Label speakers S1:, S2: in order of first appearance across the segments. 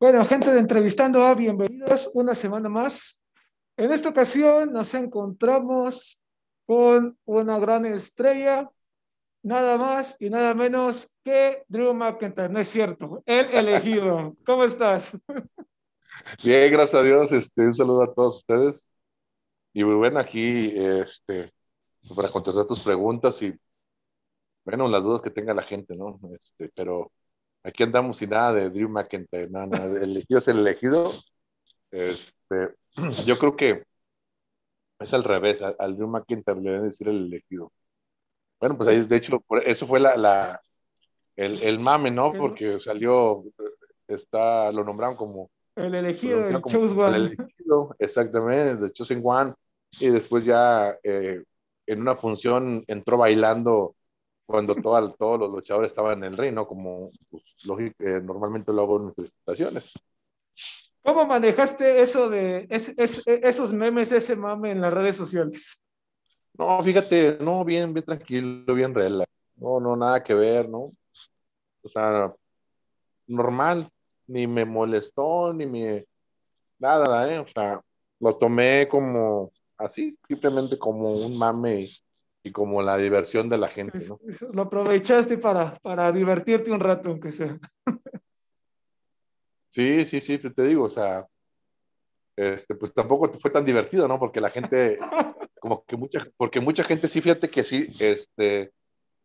S1: Bueno, gente de Entrevistando A, bienvenidos una semana más. En esta ocasión nos encontramos con una gran estrella, nada más y nada menos que Drew McIntyre, no es cierto, el elegido. ¿Cómo estás?
S2: Bien, gracias a Dios, este, un saludo a todos ustedes. Y muy bueno, aquí este, para contestar tus preguntas y, bueno, las dudas que tenga la gente, ¿no? Este, pero Aquí andamos sin nada de Drew McIntyre, nada, el elegido es el elegido. Este, yo creo que es al revés, al, Drew McIntyre le deben decir el elegido. Bueno, pues ahí, de hecho, eso fue la, la el, el, mame, ¿no? Porque salió, está, lo nombraron como
S1: el elegido, el Chosen One. El elegido,
S2: exactamente, el Chosen One. Y después ya eh, en una función entró bailando cuando todo, todos los luchadores estaban en el ring, ¿no? Como pues, lógico, eh, normalmente lo hago en mis presentaciones.
S1: ¿Cómo manejaste eso de esos memes, ese mame en las redes sociales?
S2: No, fíjate, no, bien, bien tranquilo, bien real. No, no, nada que ver, ¿no? O sea, normal, ni me molestó, ni me. Nada, ¿eh? O sea, lo tomé como así, simplemente como un mame y como la diversión de la gente, ¿no?
S1: Lo aprovechaste para, para divertirte un rato, aunque sea.
S2: Sí, sí, sí, te digo, o sea, este, pues tampoco fue tan divertido, ¿no? Porque la gente, como que mucha, porque mucha gente sí, fíjate que sí, este,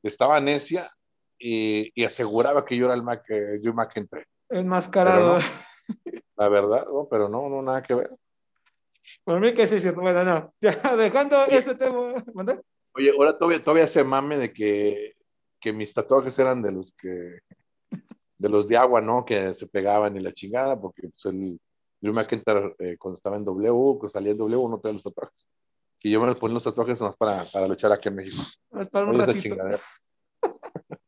S2: estaba necia y, y aseguraba que yo era el Mac, eh, yo McEntry.
S1: Enmascarado.
S2: la verdad, ¿no? Pero no, no, nada que ver.
S1: Por mí que sí, cierto. Bueno, no, ya dejando ese tema, ¿mandé?
S2: Oye, ahora todavía, todavía se mame de que, que mis tatuajes eran de los que, de los de agua, ¿no? Que se pegaban y la chingada, porque pues, el Drew McIntyre eh, cuando estaba en W, cuando salía en W, no traía los tatuajes. Y yo me los ponía los tatuajes más para, para luchar aquí en México.
S1: Es para un ratito.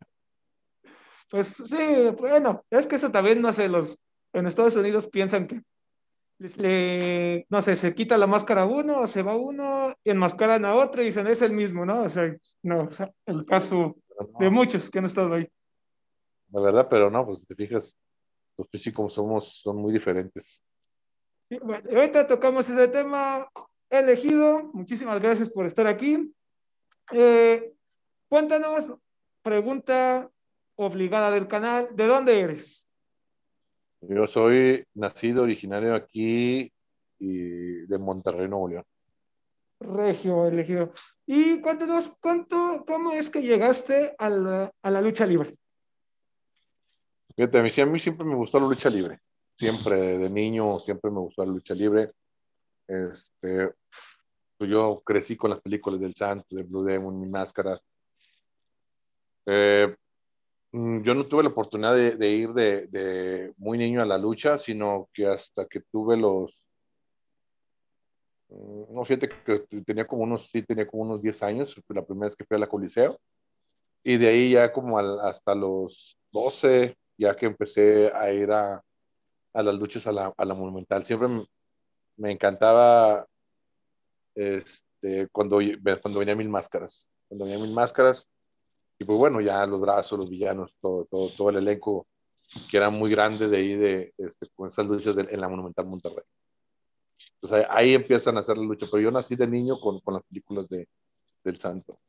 S1: pues sí, bueno, es que eso también, no sé, los en Estados Unidos piensan que le, no sé, se quita la máscara uno, se va uno, y enmascaran a otro y dicen, es el mismo, ¿no? O sea, no, o sea, el caso de muchos que han estado ahí.
S2: La verdad, pero no, pues te fijas, los físicos somos, son muy diferentes.
S1: bueno, ahorita tocamos ese tema elegido. Muchísimas gracias por estar aquí. Eh, cuéntanos, pregunta obligada del canal, ¿de dónde eres?
S2: Yo soy nacido originario aquí y de Monterrey, Nuevo León.
S1: Regio elegido. Y cuéntanos, ¿cuánto, ¿cómo es que llegaste a la, a la lucha libre?
S2: Fíjate, a mí, a mí siempre me gustó la lucha libre. Siempre, de niño, siempre me gustó la lucha libre. Este, pues yo crecí con las películas del Santo, de Blue Demon, mi máscara. Eh, yo no tuve la oportunidad de, ir de, muy niño a la lucha, sino que hasta que tuve los... Mm, no, fíjate que tenía como unos, sí, tenía como unos 10 años, la primera vez que fui a la Coliseo. Y de ahí ya como hasta los 12, ya que empecé a ir a, las luchas a la, Monumental. Siempre me, encantaba este, cuando, cuando venía Mil Máscaras. Cuando venía Mil Máscaras, y pues bueno, ya los brazos, los villanos, todo, todo, todo el elenco que era muy grande de ahí, de, este, con esas luchas en la Monumental Monterrey. Entonces ahí, empiezan a hacer la lucha, pero yo nací de niño con, con las películas de, del Santo.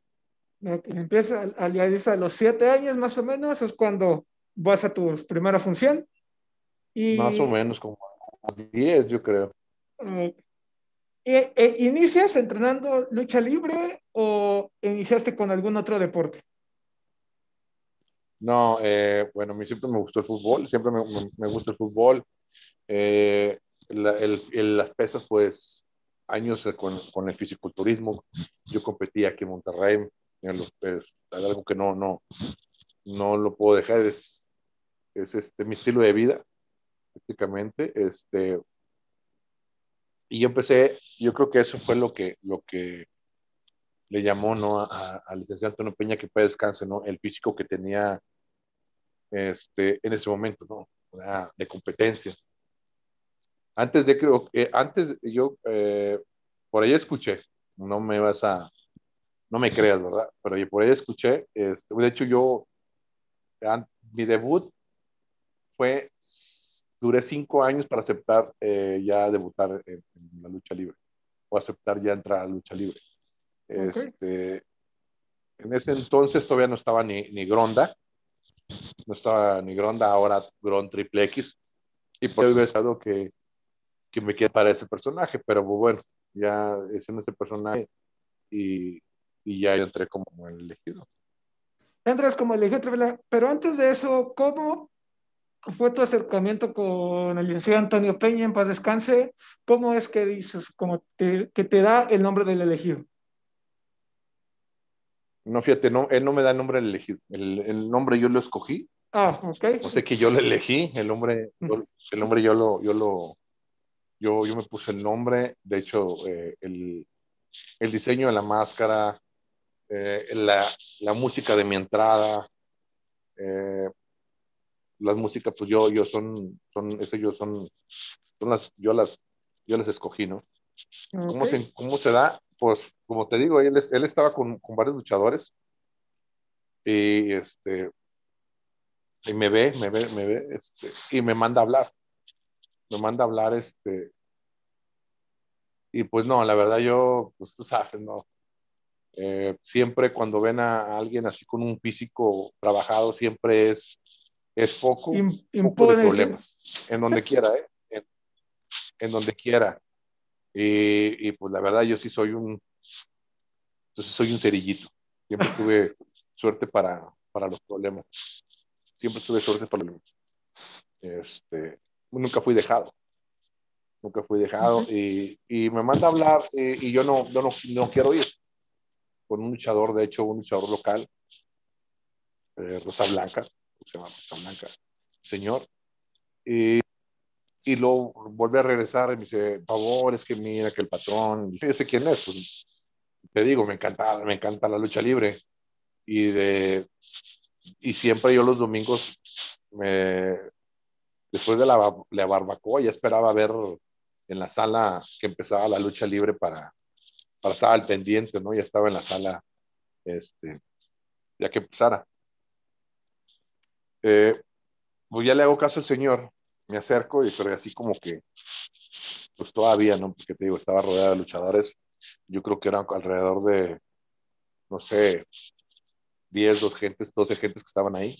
S1: Empieza a, a los siete años más o menos, es cuando vas a tu primera función.
S2: Y... Más o menos, como diez, yo creo.
S1: e, ¿Inicias entrenando lucha libre o iniciaste con algún otro deporte?
S2: No, eh, bueno, a mí siempre me gustó el fútbol, siempre me, me, gusta el fútbol. Eh, el, las pesas, pues, años con, con, el fisiculturismo. Yo competí aquí en Monterrey. En los, pues, algo que no, no, no lo puedo dejar, es, es este, mi estilo de vida, prácticamente. Este, y yo empecé, yo creo que eso fue lo que, lo que le llamó ¿no? a, al licenciado Antonio Peña que puede descanse, ¿no? El físico que tenía este, en ese momento, ¿no? De competencia. Antes de, creo, que antes yo, eh, por ahí escuché, no me vas a, no me creas, ¿verdad? Pero yo por ahí escuché, este, de hecho yo, mi debut fue duré cinco años para aceptar eh, ya debutar en, la lucha libre o aceptar ya entrar a la lucha libre. Este, en ese entonces todavía no estaba ni, ni Gronda, no estaba ni Gronda, ahora Gron Triple X, y por eso he pensado que, que me quede para ese personaje, pero pues, bueno, ya es en ese personaje y, y ya entré como el elegido.
S1: Entras como elegido, pero antes de eso, ¿cómo fue tu acercamiento con el licenciado Antonio Peña, en paz descanse? ¿Cómo es que dices, como que te da el nombre del elegido?
S2: No, fíjate, no, él no me da el nombre elegido. El, el nombre yo lo escogí.
S1: Ah, ok.
S2: O sea que yo lo elegí, el nombre, el nombre yo lo, yo lo, yo, yo me puse el nombre. De hecho, eh, el, el, diseño de la máscara, eh, la, la, música de mi entrada, eh, las músicas, pues yo, yo son, son, ese yo son, son las, yo las, yo las escogí, ¿no? ¿Cómo, se, ¿Cómo se da? Pues, como te digo, él, él estaba con, con, varios luchadores y este, y me ve, me ve, me ve, este, y me manda a hablar. Me manda a hablar, este, y pues no, la verdad yo, pues tú sabes, no. Eh, siempre cuando ven a, alguien así con un físico trabajado, siempre es, es poco, poco de problemas. En donde quiera, ¿eh? En, en donde quiera. Y, pues la verdad yo sí soy un, entonces soy un cerillito. Siempre tuve suerte para, para los problemas. Siempre tuve suerte para los problemas. Este, nunca fui dejado. Nunca fui dejado. y, y, me manda a hablar eh, y yo no, no, no, quiero ir. Con un luchador, de hecho, un luchador local, eh, Rosa Blanca, se llama Rosa Blanca, señor. Y y luego vuelve a regresar y me dice, favor, es que mira que el patrón, yo sé quién es, pues, te digo, me encanta, me encanta la lucha libre. Y, de, y siempre yo los domingos, me, después de la, la barbacoa, ya esperaba ver en la sala que empezaba la lucha libre para, para estar al pendiente, ¿no? Ya estaba en la sala, este, ya que empezara. Eh, pues ya le hago caso al señor me acerco y pero así como que, pues todavía, ¿no? Porque te digo, estaba rodeada de luchadores. Yo creo que eran alrededor de, no sé, 10, 12 gentes, 12 gentes que estaban ahí.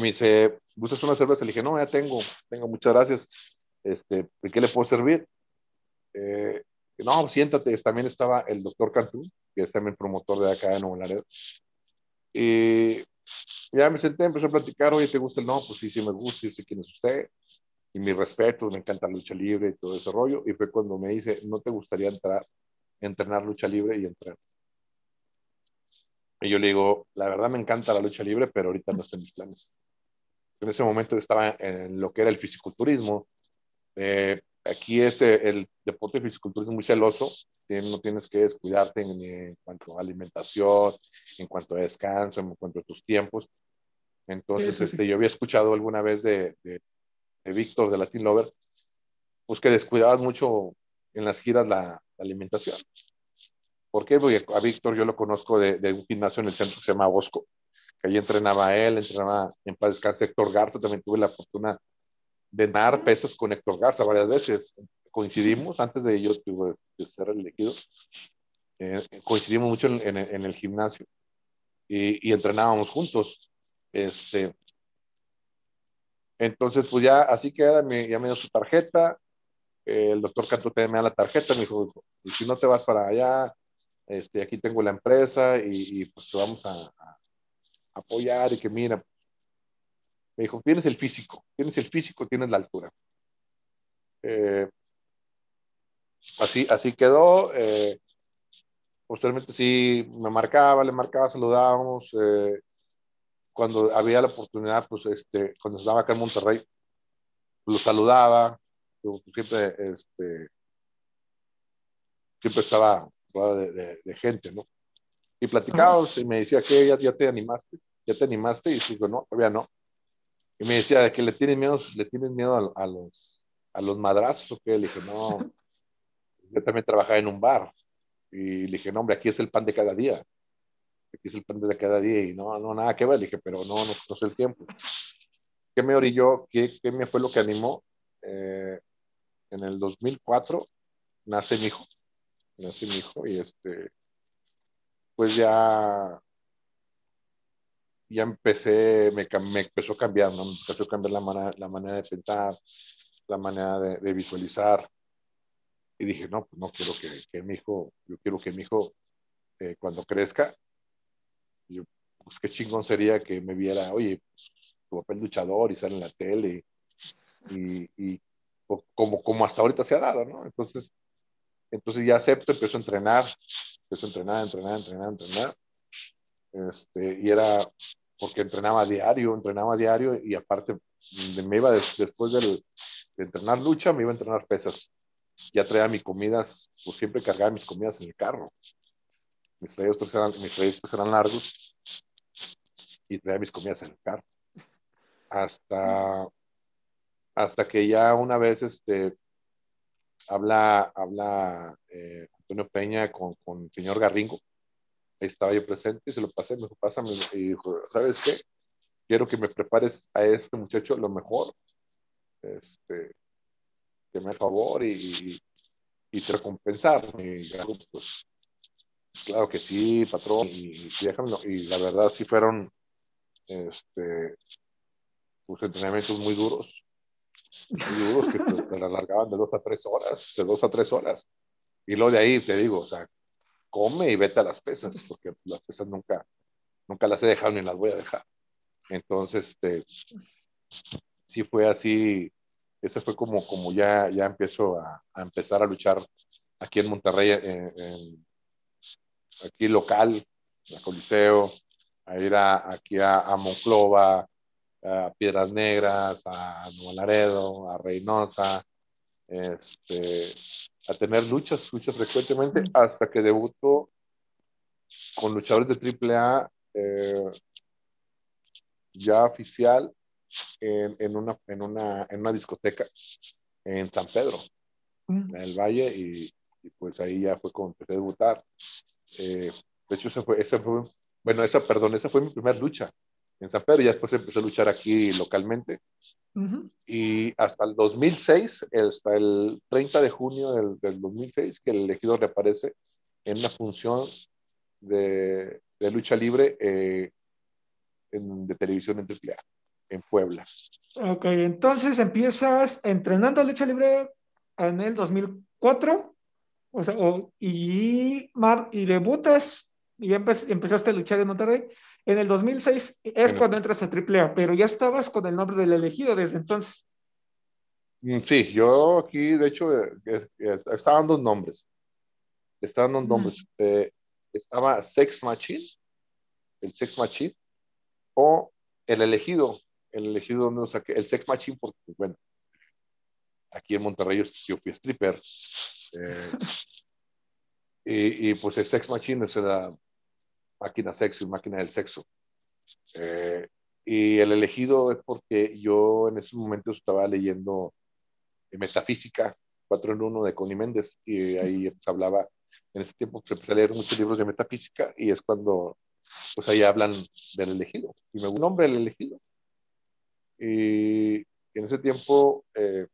S2: Me dice, ¿gustas una cerveza? Le dije, no, ya tengo, tengo, muchas gracias. Este, ¿De qué le puedo servir? Eh, no, siéntate. También estaba el doctor Cantú, que es también promotor de acá de Nuevo Laredo. Y ya me senté, empecé a platicar, oye, ¿te gusta el no? Pues sí, sí me gusta, sé quién es usted, y mi respeto, me encanta lucha libre y todo ese rollo, y fue cuando me dice, ¿no te gustaría entrar, entrenar lucha libre y entrar? Y yo le digo, la verdad me encanta la lucha libre, pero ahorita no está en mis planes. En ese momento estaba en lo que era el fisiculturismo. Eh, aquí este, el deporte de fisiculturismo es muy celoso, no tienes que descuidarte en, cuanto a alimentación, en cuanto a descanso, en cuanto a tus tiempos. Entonces, Este, yo había escuchado alguna vez de, de, Víctor de Latin Lover, pues que descuidabas mucho en las giras la, alimentación. ¿Por qué? Porque a Víctor yo lo conozco de, de, un gimnasio en el centro que se llama Bosco, que allí entrenaba él, entrenaba en paz descanse Héctor Garza, también tuve la fortuna de dar pesas con Héctor Garza varias veces coincidimos antes de yo de ser elegido, eh, coincidimos mucho en, el gimnasio y, entrenábamos juntos. Este, entonces, pues ya así queda, me, ya me dio su tarjeta, el doctor Canto me da la tarjeta, me dijo, si no te vas para allá, este, aquí tengo la empresa y, pues te vamos a, apoyar y que mira, me dijo, tienes el físico, tienes el físico, tienes la altura. Eh, así, así quedó. Eh, posteriormente sí me marcaba, le marcaba, saludábamos. Eh, cuando había la oportunidad, pues este, cuando estaba acá en Monterrey, lo saludaba, siempre, este, siempre estaba de, de, gente, ¿no? Y platicábamos y me decía que ya, ya te animaste, ya te animaste, y digo, no, todavía no. Y me decía que le tienes miedo, le tienes miedo a, a los, a los madrazos, o qué, le dije, no, yo también trabajaba en un bar y le dije, no, hombre, aquí es el pan de cada día. Aquí es el pan de cada día y no, no, nada que ver. Le dije, pero no, no, no sé el tiempo. ¿qué me orilló? ¿Qué, qué me fue lo que animó? Eh, en el 2004 nace mi hijo, nace mi hijo y este, pues ya, ya empecé, me, me empezó a cambiar, ¿no? Me empezó a cambiar la, manera, la manera de pensar, la manera de, de, visualizar. Y dije, no, pues no quiero que, que mi hijo, yo quiero que mi hijo, eh, cuando crezca, yo, pues qué chingón sería que me viera, oye, tu papel luchador y sale en la tele y, y, como, como hasta ahorita se ha dado, ¿no? Entonces, entonces ya acepto, empiezo a entrenar, empiezo a entrenar, entrenar, entrenar, entrenar. Este, y era porque entrenaba diario, entrenaba diario y aparte me iba después del, de entrenar lucha, me iba a entrenar pesas. Ya traía mis comidas, pues siempre cargaba mis comidas en el carro. Mis trayectos eran, mis trayectos eran largos y traía mis comidas en el carro. Hasta hasta que ya una vez este, habla, habla eh, Antonio Peña con, con, el señor Garringo. Ahí estaba yo presente y se lo pasé, me dijo, pásame, y dijo, ¿sabes qué? Quiero que me prepares a este muchacho lo mejor, este, que me favor y, y te recompensar. Y, pues, claro que sí, patrón, y, y, y la verdad sí fueron este, pues, entrenamientos muy duros, duros que te, te, alargaban de dos a tres horas, de dos a tres horas. Y luego de ahí te digo, o sea, come y vete a las pesas, porque las pesas nunca, nunca las he dejado ni las voy a dejar. Entonces, este, sí fue así, ese fue como, como ya, ya empiezo a, a empezar a luchar aquí en Monterrey, en, en, aquí local, en Coliseo, a ir a, aquí a, a Monclova, a Piedras Negras, a Nuevo Laredo, a Reynosa, este, a tener luchas, luchas frecuentemente, hasta que debutó con luchadores de AAA eh, ya oficial en, en, una, en, una, en una discoteca en San Pedro, en el Valle, y, y, pues ahí ya fue cuando empecé a debutar. Eh, de hecho, esa fue, esa fue, bueno, esa, perdón, esa fue mi primera lucha en San Pedro, y después empecé a luchar aquí localmente. Uh -huh. Y hasta el 2006, hasta el 30 de junio del, del 2006, que el elegido reaparece en una función de, de lucha libre eh, en, de televisión en AAA, en Puebla.
S1: Ok, entonces empiezas entrenando lucha libre en el 2004, o sea, o, y, mar, y debutas y empe empezaste a luchar en Monterrey. En el 2006 es cuando entras a AAA, pero ya estabas con el nombre del elegido desde entonces.
S2: Mm, sí, yo aquí, de hecho, eh, estaban dos nombres. Estaban dos nombres. Mm. Eh, estaba Sex Machine, el Sex Machine, o el elegido, el elegido donde lo saqué, el Sex Machine, porque, bueno, aquí en Monterrey yo fui stripper. Eh, y, y, pues el Sex Machine es la máquina sexo máquina del sexo. Eh, y el elegido es porque yo en esos momentos estaba leyendo Metafísica 4 en 1 de Connie Méndez y ahí pues, hablaba, en ese tiempo se empecé a leer muchos libros de metafísica y es cuando pues ahí hablan del elegido. Y me gusta el nombre del elegido. Y en ese tiempo, eh,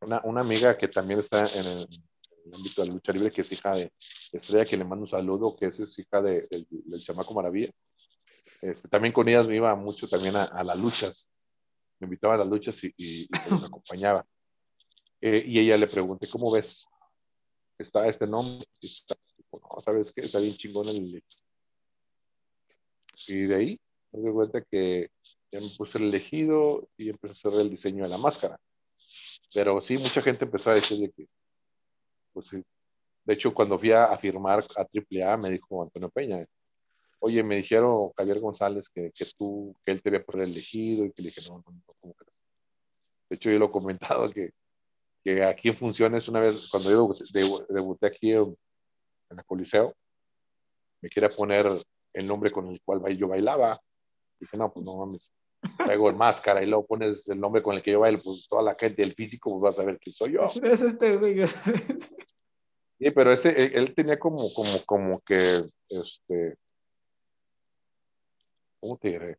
S2: una, una, amiga que también está en el, en el, ámbito de la lucha libre, que es hija de Estrella, que le mando un saludo, que es, es hija de, del, del Chamaco Maravilla. Este, también con ellas me iba mucho también a, a las luchas. Me invitaba a las luchas y, y, y me acompañaba. Eh, y ella le pregunté, ¿cómo ves? Está este nombre. Está, no, ¿sabes qué? Está bien chingón el, y de ahí me di cuenta que ya me puse el elegido y empecé a hacer el diseño de la máscara. Pero sí, mucha gente empezó a decir de que, pues sí. De hecho, cuando fui a, firmar a AAA, me dijo Antonio Peña, oye, me dijeron Javier González que, que tú, que él te había por el elegido y que le dije, no, no, no, ¿cómo crees? De hecho, yo lo he comentado que, que aquí en Funciones, una vez, cuando yo debuté aquí en, en la Coliseo, me quería poner el nombre con el cual yo bailaba. Y dije, no, pues no mames, traigo el máscara y luego pones el nombre con el que yo bailo, pues toda la gente del físico pues va a saber quién soy yo.
S1: Es este, güey.
S2: Sí, pero ese, él, él, tenía como, como, como que, este, ¿cómo te diré?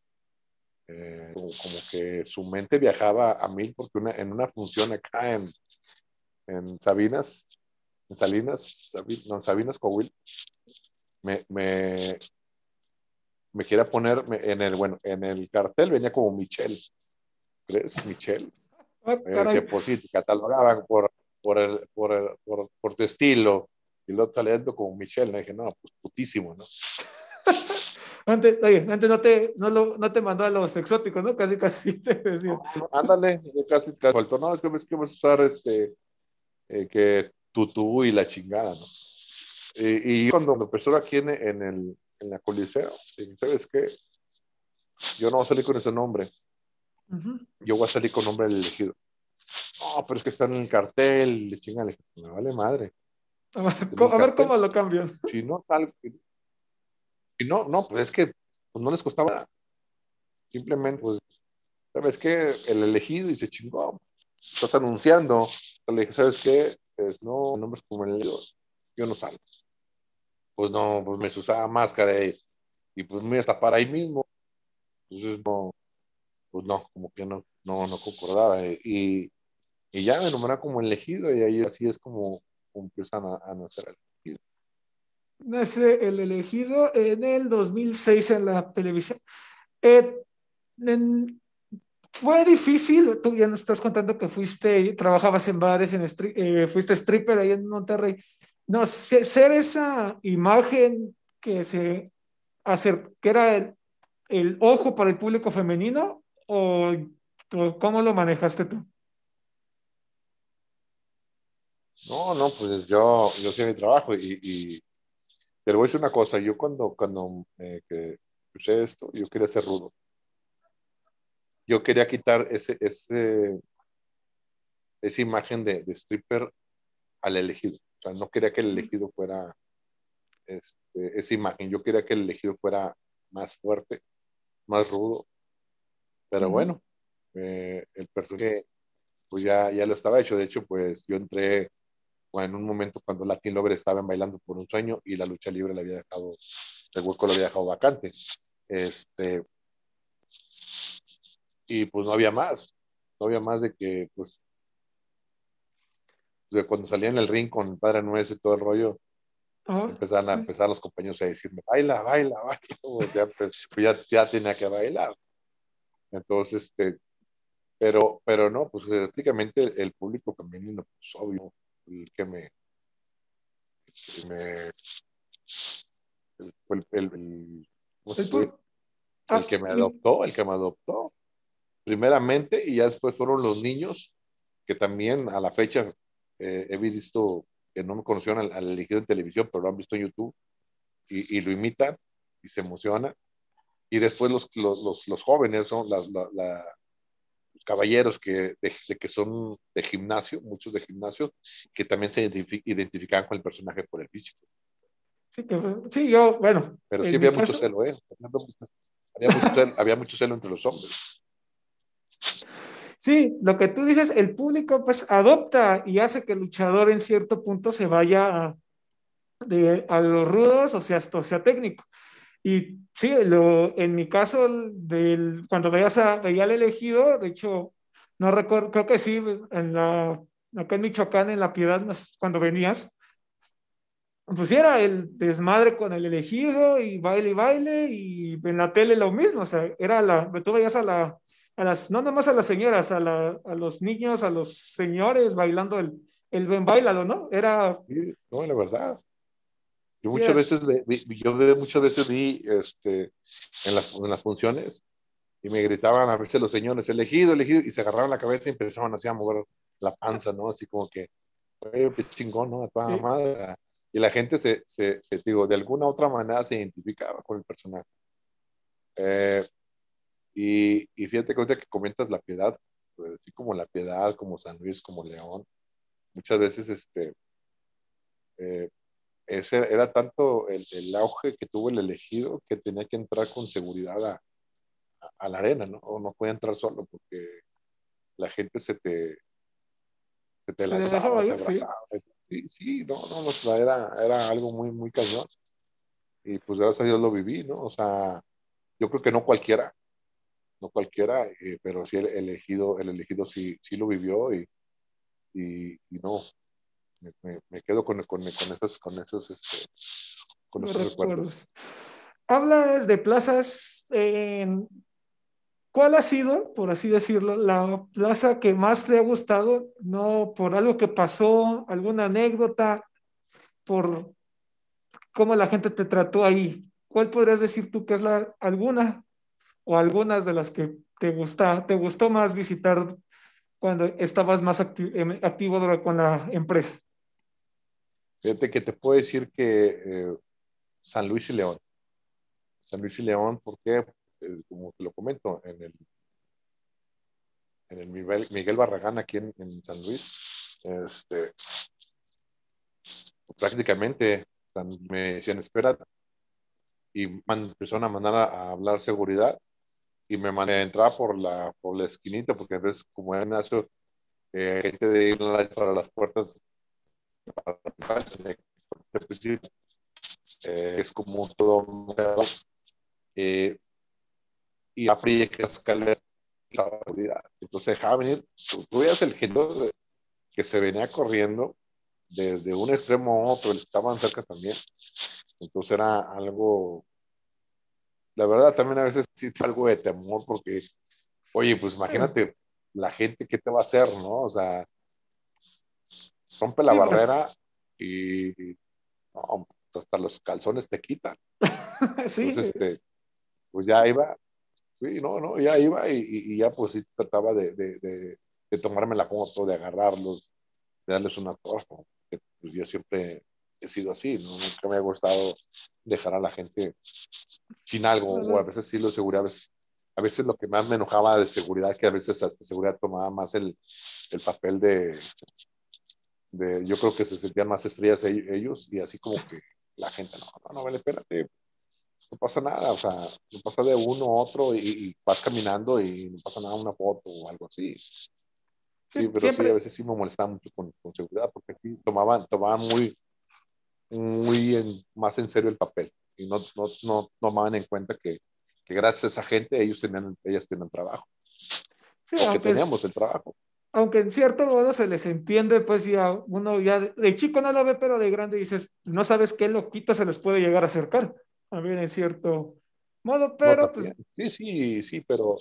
S2: eh, como, que su mente viajaba a mil porque en una función acá en, en Sabinas, en Salinas, no, en Sabinas, Coahuila, me, me, me quiera poner en el, bueno, en el cartel venía como Michelle. ¿Crees? Michelle. Ah, eh, pues sí, catalogaban por, por, el, por, por, por, tu estilo. Y luego saliendo como Michelle. Me dije, no, pues putísimo, ¿no?
S1: Antes, oye, antes no te, no, lo, no te mandó a los exóticos, ¿no? Casi, casi te
S2: decía. ándale, casi, casi. No, es que, es que vas a usar este, eh, que tutú y la chingada, ¿no? Y, y cuando empezó aquí en, en, el, en la Coliseo, ¿sabes qué? Yo no voy a salir con ese nombre. Yo voy a salir con nombre del elegido. No, pero es que está en el cartel, le chingale, me vale madre.
S1: A ver, cómo lo cambian.
S2: Si no, tal, y no, no, pues es que pues no les costaba nada. Simplemente, pues, ¿sabes qué? El elegido y se chingó. Estás anunciando. Le dije, ¿sabes qué? Pues no, nombres como el elegido, yo no salgo. Pues no, pues me usaba máscara y, pues me iba a tapar ahí mismo. Entonces, no, pues no, como que no, no, no concordaba. Y, y ya me nombraron como elegido y ahí así es como, empiezan a, a nacer el
S1: nace el elegido en el 2006 en la televisión. Eh, fue difícil, tú ya nos estás contando que fuiste, trabajabas en bares, en eh, fuiste stripper ahí en Monterrey. No, ser esa imagen que se hacer, que era el, el, ojo para el público femenino o, cómo lo manejaste tú?
S2: No, no, pues yo, yo sé mi trabajo y pero voy a decir una cosa, yo cuando, cuando eh, esto, yo quería ser rudo. Yo quería quitar ese, ese, esa imagen de stripper al elegido. O sea, no quería que el elegido fuera este, esa imagen. Yo quería que el elegido fuera más fuerte, más rudo. Pero bueno, eh, el personaje pues ya, ya lo estaba hecho. De hecho, pues yo entré o en un momento cuando Latin Lover estaban bailando por un sueño y la lucha libre le había dejado, el hueco lo había dejado vacante. Este, y pues no había más, no había más de que, pues, de cuando salía en el ring con Padre Nuez y todo el rollo, empezaron a empezar los compañeros a decirme, baila, baila, baila, pues, ya, pues, ya, ya tenía que bailar. Entonces, este, pero, pero no, pues prácticamente el, el público femenino, pues obvio, el que me, me el, el, el, que me adoptó, el que me adoptó, primeramente, y ya después fueron los niños, que también a la fecha eh, he visto que no me conocieron al, al, elegido en televisión, pero lo han visto en YouTube y, y lo imitan y se emocionan. Y después los, los, los, los jóvenes, son la, la, caballeros que, de, que son de gimnasio, muchos de gimnasio, que también se identifican con el personaje por el físico.
S1: Sí, sí yo, bueno.
S2: Pero sí había mucho celo, ¿eh? Había mucho celo, entre los hombres.
S1: Sí, lo que tú dices, el público pues adopta y hace que el luchador en cierto punto se vaya a, de, a los rudos, o sea, esto sea técnico. Y sí, lo, en mi caso, del, cuando veías a, veía al elegido, de hecho, no recuerdo, creo que sí, en la, acá en Michoacán, en La Piedad, cuando venías, pues era el desmadre con el elegido y baile y baile, y en la tele lo mismo, o sea, era la, tú veías a la, a las, no nomás a las señoras, a, la, a los niños, a los señores bailando el, el buen bailado, ¿no? Era...
S2: Sí, no, la verdad. Yo muchas veces, yo muchas veces vi este, en, las, en las funciones y me gritaban a veces los señores, elegido, elegido, y se agarraban la cabeza y empezaban así a mover la panza, ¿no? Así como que, qué chingón, ¿no? Y la gente se, se, se, digo, de alguna otra manera se identificaba con el personaje. Eh, y, y, fíjate que que comentas la piedad, pues, así como la piedad, como San Luis, como León, muchas veces este, eh, ese era tanto el, el, auge que tuvo el elegido que tenía que entrar con seguridad a, a, la arena, ¿no? O no podía entrar solo porque la gente se te, se te lanzaba, te abrazaba. Sí. sí, no, no, era, era algo muy, muy cañón. Y pues gracias a Dios lo viví, ¿no? O sea, yo creo que no cualquiera, no cualquiera, eh, pero sí el elegido, el elegido sí, sí lo vivió y, y, no, me, me, quedo con, con, con, esos, con esos, este, con esos recuerdos.
S1: Hablas de plazas, ¿cuál ha sido, por así decirlo, la plaza que más te ha gustado? No por algo que pasó, alguna anécdota, por cómo la gente te trató ahí. ¿Cuál podrías decir tú que es la alguna o algunas de las que te gusta, te gustó más visitar cuando estabas más em, activo con la empresa?
S2: Fíjate que te puedo decir que eh, San Luis y León. San Luis y León, porque, eh, como te lo comento, en el, en el Miguel, Barragán aquí en, San Luis, este, prácticamente me decían, espera, y empezaron a mandar a, hablar seguridad y me mandé a entrar por la, por la esquinita, porque a veces, como era Ignacio, eh, gente de ir para las puertas, eh, es como todo eh, y abrí que escaleras la. Entonces dejaba venir, tú, veías el gente que se venía corriendo desde un extremo a otro, estaban cerca también. Entonces era algo, la verdad también a veces existe algo de temor porque, oye, pues imagínate la gente que te va a hacer, ¿no? O sea, rompe la pues. barrera y hasta los calzones te quitan. sí. Entonces, este, pues ya iba, sí, no, no, ya iba y, ya pues sí trataba de, de, de, tomarme la foto, de agarrarlos, de darles una torta pues yo siempre he sido así, ¿no? nunca me ha gustado dejar a la gente sin algo, o a veces sí lo seguridad, a veces, lo que más me enojaba de seguridad, que a veces hasta seguridad tomaba más el, el papel de, de, yo creo que se sentían más estrellas ellos, y así como que la gente, no, no, no, vale, espérate, no pasa nada, o sea, no pasa de uno a otro y, vas caminando y no pasa nada, una foto o algo así. Sí, pero sí, a veces sí me molestaba mucho con, con seguridad, porque tomaban, tomaban muy, muy en, más en serio el papel y no, no, no tomaban en cuenta que, que, gracias a esa gente ellos tenían, ellas tienen trabajo. Sí, que teníamos el trabajo.
S1: Aunque en cierto modo se les entiende, pues ya uno ya de, chico no lo ve, pero de grande dices, no sabes qué loquito se les puede llegar a acercar. Ver, en cierto modo, pero pues...
S2: Sí, sí, sí, pero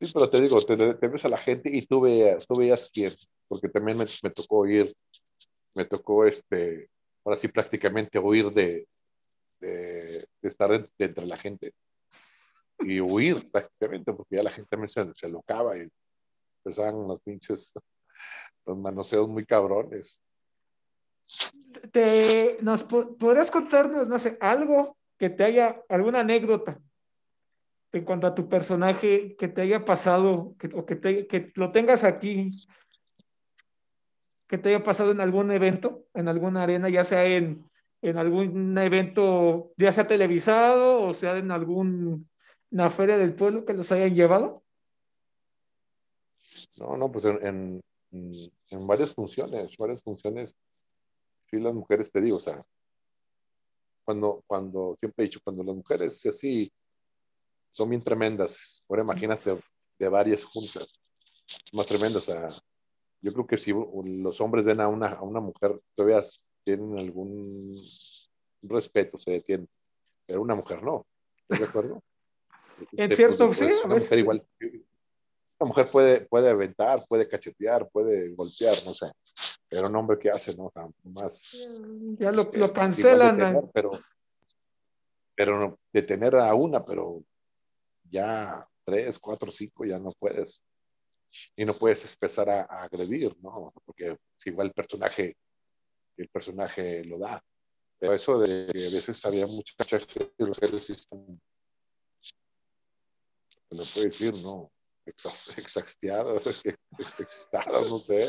S2: Sí, pero te digo, te, ves a la gente y tú veías, tú veías quién, porque también me, me, tocó ir, me tocó este, ahora sí prácticamente huir de, de, estar entre la gente y huir prácticamente, porque ya la gente también se, se locaba y empezaban los pinches, los manoseos muy cabrones.
S1: Te, ¿Nos podrías contarnos, no sé, algo que te haya, alguna anécdota en cuanto a tu personaje que te haya pasado o que, te, que lo tengas aquí, que te haya pasado en algún evento, en alguna arena, ya sea en, en algún evento, ya sea televisado o sea en alguna feria del pueblo que los hayan llevado?
S2: No, no, pues en, en, en varias funciones, varias funciones, sí, las mujeres, te digo, o sea, cuando, cuando, siempre he dicho, cuando las mujeres así son bien tremendas. Ahora imagínate de varias juntas, más tremendas. O sea, yo creo que si los hombres ven a una, a una mujer, todavía tienen algún respeto, se detienen, pero una mujer no. ¿Estás de acuerdo?
S1: en cierto, pues, sí.
S2: Una mujer igual. Una mujer puede, puede aventar, puede cachetear, puede golpear, no sé. Pero un hombre que hace, ¿no? más.
S1: Ya lo, lo cancelan.
S2: pero, pero detener a una, pero ya tres, cuatro, cinco, ya no puedes. Y no puedes empezar a, agredir, ¿no? Porque igual el personaje, el personaje lo da. Pero eso de que a veces había mucha gente que los seres están, se lo puede decir, ¿no? Exhastiadas, excitadas, no sé.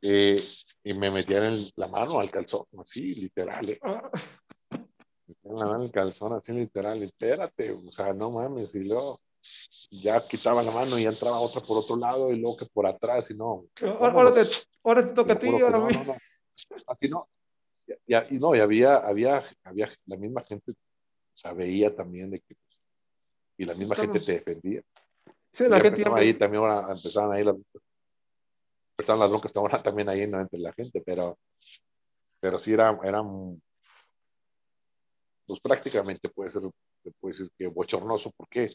S2: Y, y me metían la mano al calzón, así, literal. ¿eh? Ah la mano el calzón así literal, espérate, o sea, no mames, y luego ya quitaba la mano y ya entraba otra por otro lado y luego que por atrás y no.
S1: Ahora te, ahora te toca a ti, ahora
S2: no, no, no, a ti no. Y, y, no, y había, había, había la misma gente, o sea, veía también de que y la misma gente te defendía.
S1: Sí, la gente
S2: empezaban ahí también ahora empezaban ahí las, empezaron las broncas ahora también ahí ¿no? entre la gente, pero, pero sí era, eran, pues prácticamente puede ser, puede decir que bochornoso, ¿por qué?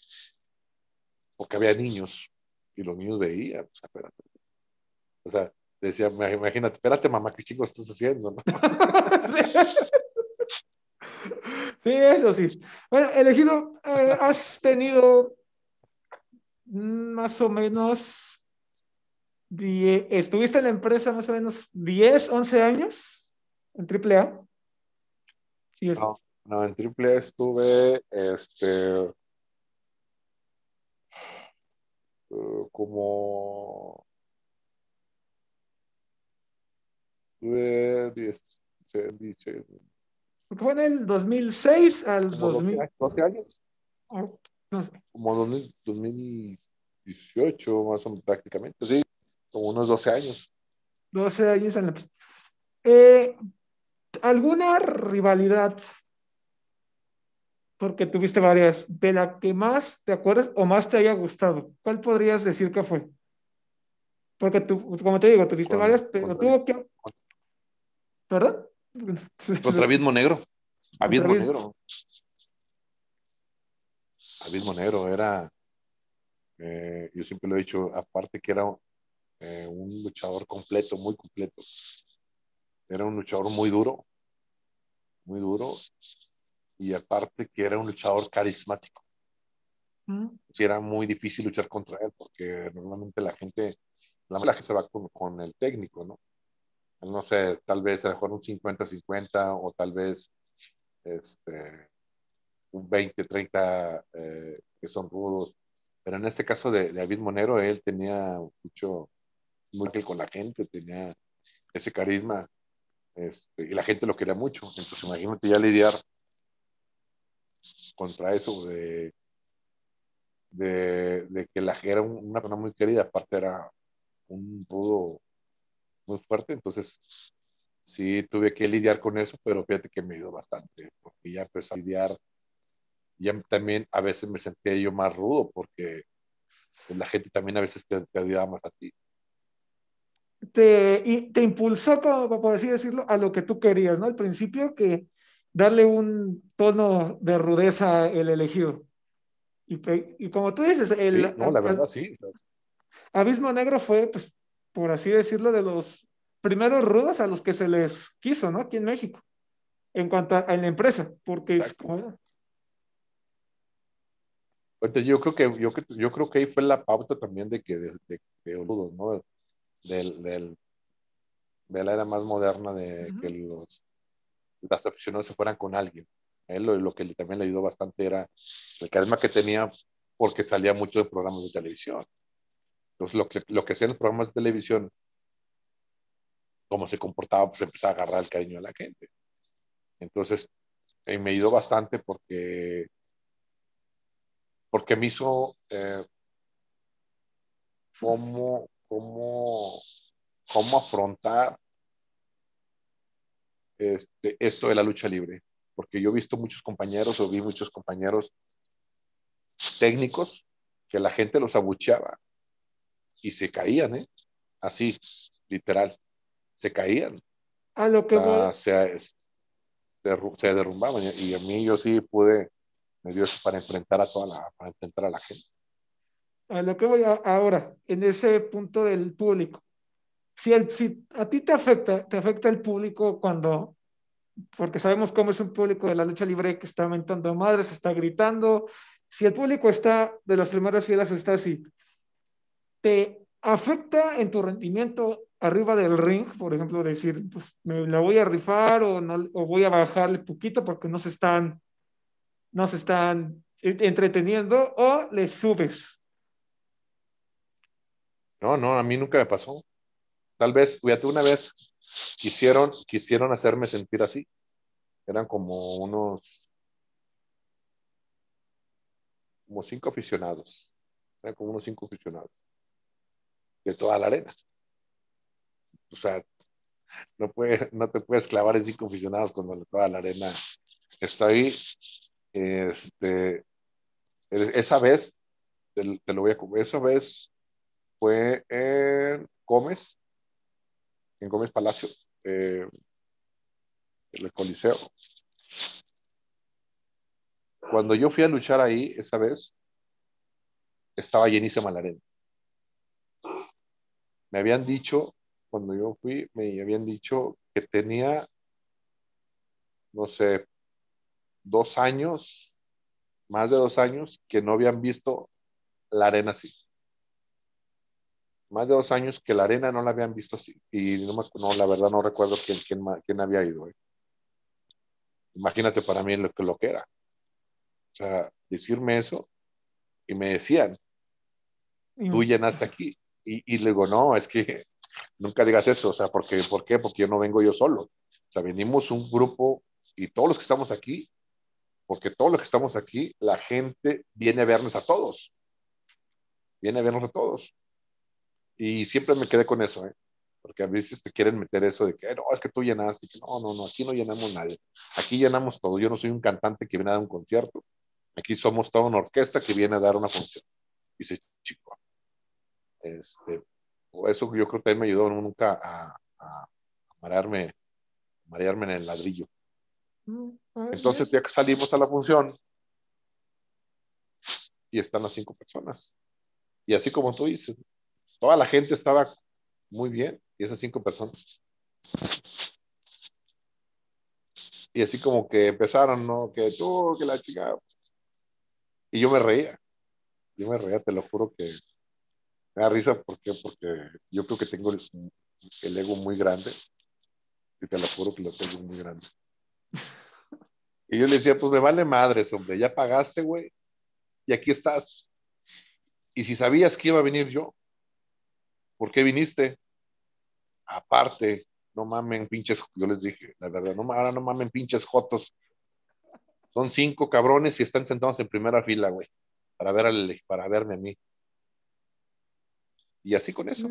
S2: Porque había niños y los niños veían, o sea, espérate. O sea, decía, imagínate, espérate mamá, ¿qué chicos estás haciendo? ¿no?
S1: sí. eso sí. Bueno, elegido, eh, has tenido más o menos, estuviste en la empresa más o menos 10, 11 años en AAA.
S2: Sí, no, no, en AAA estuve, este, uh, como Tuve 10, 10,
S1: Porque fue en el 2006 al 2000.
S2: 12 años.
S1: Oh, no sé.
S2: Como 2000, 2018, más o menos prácticamente, sí, como unos 12 años.
S1: 12 años en la. Eh, ¿Alguna rivalidad? Porque tuviste varias, de la que más te acuerdas o más te haya gustado. ¿Cuál podrías decir que fue? Porque tú, como te digo, tuviste varias, pero tuvo que ¿Verdad?
S2: Contra Abismo Negro. Abismo Negro. Abismo Negro era, eh, yo siempre lo he dicho, aparte que era eh, un luchador completo, muy completo. Era un luchador muy duro, muy duro, y aparte que era un luchador carismático. Mm. era muy difícil luchar contra él, porque normalmente la gente, la gente se va con, con el técnico, ¿no? no sé, tal vez a lo mejor un 50-50 o tal vez este, un 20-30 eh, que son rudos. Pero en este caso de, Abismo Negro, él tenía mucho, muy con la gente, tenía ese carisma este, y la gente lo quería mucho. Entonces, imagínate ya lidiar contra eso de, de, que la, era una persona muy querida, aparte era un rudo muy fuerte, entonces sí tuve que lidiar con eso, pero fíjate que me ayudó bastante, porque ya empecé a lidiar, ya también a veces me sentía yo más rudo, porque pues, la gente también a veces te, te más a ti.
S1: Te, y te impulsó, como, por así decirlo, a lo que tú querías, ¿no? Al principio que darle un tono de rudeza el elegido. Y, y como tú dices, el,
S2: sí, no, la verdad, sí.
S1: Abismo Negro fue, pues, por así decirlo, de los primeros rudos a los que se les quiso, ¿no? Aquí en México, en cuanto a, la empresa, porque es como...
S2: Yo creo que yo, yo creo que ahí fue la pauta también de que de, de, rudos, ¿no? Del, del, de la era más moderna de que los las aficionados se fueran con alguien. él lo, lo, que también le ayudó bastante era el carisma que tenía porque salía mucho de programas de televisión. Entonces, lo que, lo que hacían los programas de televisión, cómo se comportaba, pues empezaba a agarrar el cariño de la gente. Entonces, eh, me ayudó bastante porque, porque me hizo eh, cómo, cómo, cómo afrontar este, esto de la lucha libre. Porque yo he visto muchos compañeros o vi muchos compañeros técnicos que la gente los abucheaba y se caían, ¿eh? Así, literal, se caían.
S1: A lo que
S2: se, se, derrumbaban y a mí yo sí pude, me dio eso para enfrentar a toda la, para enfrentar a la gente.
S1: A lo que voy ahora, en ese punto del público. Si, el, si a ti te afecta, te afecta el público cuando, porque sabemos cómo es un público de la lucha libre que está aumentando madres, está gritando. Si el público está de las primeras filas, está así ¿Te afecta en tu rendimiento arriba del ring? Por ejemplo, decir, pues me la voy a rifar o, no, o voy a bajarle poquito porque no se están, no se están entreteniendo o le subes.
S2: No, no, a mí nunca me pasó. Tal vez, fíjate, una vez quisieron, quisieron hacerme sentir así. Eran como unos, como cinco aficionados. Eran como unos cinco aficionados de toda la arena. O sea, no, puede, no te puedes clavar en cinco aficionados cuando toda la arena está ahí. Este, Esa vez, te, lo voy a esa vez fue en Gómez, en Gómez Palacio, eh, el Coliseo. Cuando yo fui a luchar ahí, esa vez, estaba llenísima la arena. Me habían dicho, cuando yo fui, me habían dicho que tenía, no sé, dos años, más de dos años, que no habían visto la arena así. Más de dos años que la arena no la habían visto así. Y no, no la verdad no recuerdo quién, quién, quién había ido. ¿eh? Imagínate para mí lo que, lo que era. O sea, decirme eso y me decían, tú llenaste aquí. Y, y le digo, no, es que nunca digas eso, o sea, porque, ¿por qué? Porque yo no vengo yo solo. O sea, venimos un grupo y todos los que estamos aquí, porque todos los que estamos aquí, la gente viene a vernos a todos. Viene a vernos a todos. Y siempre me quedé con eso, ¿eh? Porque a veces te quieren meter eso de que, no, es que tú llenaste. Que no, no, no, aquí no llenamos nadie. Aquí llenamos todo. Yo no soy un cantante que viene a dar un concierto. Aquí somos toda una orquesta que viene a dar una función. Dice, chico. Este, eso yo creo que me ayudó nunca a, a, marearme, marearme en el ladrillo. Mm, Entonces, ya que salimos a la función, y están las cinco personas. Y así como tú dices, toda la gente estaba muy bien, y esas cinco personas. Y así como que empezaron, ¿no? Que tú, que la chica. Y yo me reía. Yo me reía, te lo juro que me da risa porque, porque yo creo que tengo el, ego muy grande. Y te lo juro que lo tengo muy grande. Y yo le decía, pues me vale madres, hombre, ya pagaste, güey. Y aquí estás. Y si sabías que iba a venir yo, ¿por qué viniste? Aparte, no mamen pinches, yo les dije, la verdad, no, ahora no mamen pinches jotos. Son cinco cabrones y están sentados en primera fila, güey, para, ver al, para verme a mí. Y así con eso.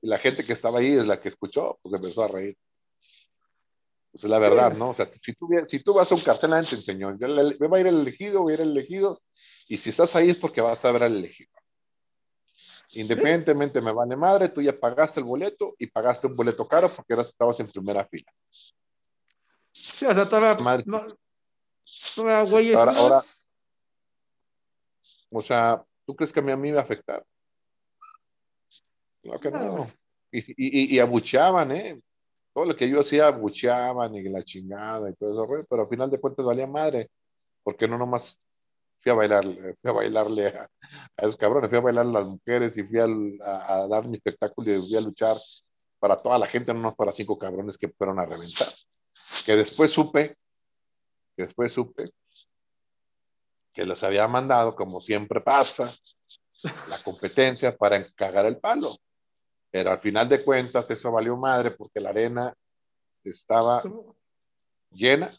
S2: Y la gente que estaba ahí es la que escuchó, pues empezó a reír. Pues es la verdad, ¿no? O sea, si tú, si tú vas a un cartel, nadie te enseñó. Me va a ir el elegido, voy a ir el elegido. Y si estás ahí es porque vas a ver al elegido. Independientemente me vale madre, tú ya pagaste el boleto y pagaste un boleto caro porque eras, estabas en primera fila.
S1: Sí, o sea, todavía, no, todavía güeyes
S2: ahora, ahora, o sea, ¿tú crees que a mí, a mí me va a afectar? Claro que no. Y, y, y, abucheaban, ¿eh? Todo lo que yo hacía abucheaban y la chingada y todo eso, pero al final de cuentas valía madre, porque no nomás fui a bailar, fui a bailarle a, esos cabrones, fui a bailar a las mujeres y fui a, a, dar mi espectáculo y fui a luchar para toda la gente, no para cinco cabrones que fueron a reventar. Que después supe, que después supe que los había mandado, como siempre pasa, la competencia para cagar el palo. Pero al final de cuentas eso valió madre porque la arena estaba llena.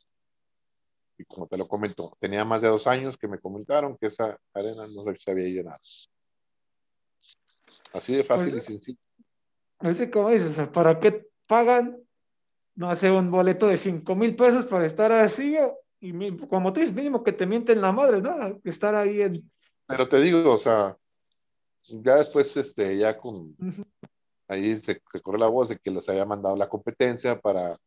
S2: Y como te lo comento, tenía más de dos años que me comentaron que esa arena no se había llenado. Así de fácil pues, y sencillo.
S1: No sé cómo dices, ¿para qué pagan, no hace un boleto de cinco mil pesos para estar así? Y como tú dices, mínimo que te mienten la madre, ¿no? Estar ahí en...
S2: Pero te digo, o sea, ya después, este, ya con, ahí se, corrió la voz de que les había mandado la competencia para,